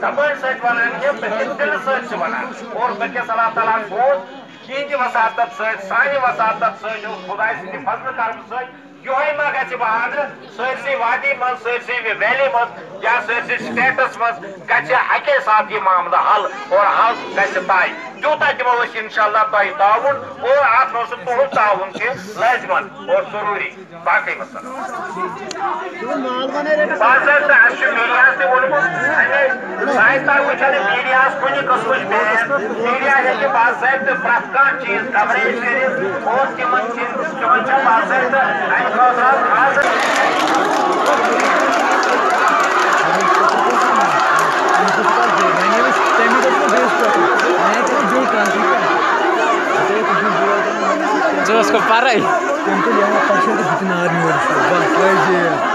زبان ست ونان کی بلکہ دل ونان اور بلکہ اللہ تعالیٰ بوز تہذ وساطت ست سانہ وساطت ست خدا سند فضل کرم ست یہ ما گھہ بہادر سرسی وادی من سرسی ویلی من یا سرسی سٹیٹس من گھہ اکے ساتھ یہ معاملہ حل اور حل گھہ طے تیوتہ دمو اس انشاءاللہ تہ تعاون اور ات سہ تہد تعاون تہ لازمن اور ضروری۔ باقی مسئلہ باضابطہ اس میڈیاس تہ وونمت۔ سائن تہ وچھن میڈیاس کنہ قسمچ بین میڈیا ہیکہ باضابطہ پرٛٮ۪تھ کانٛہہ چیٖز کوریج کٔرِتھ اور تِمن چیٖز تِمن چھِ باضابطہ امہِ خٲطرٕ خاص ژٕ ٲسکھٕ پَرے Thank you.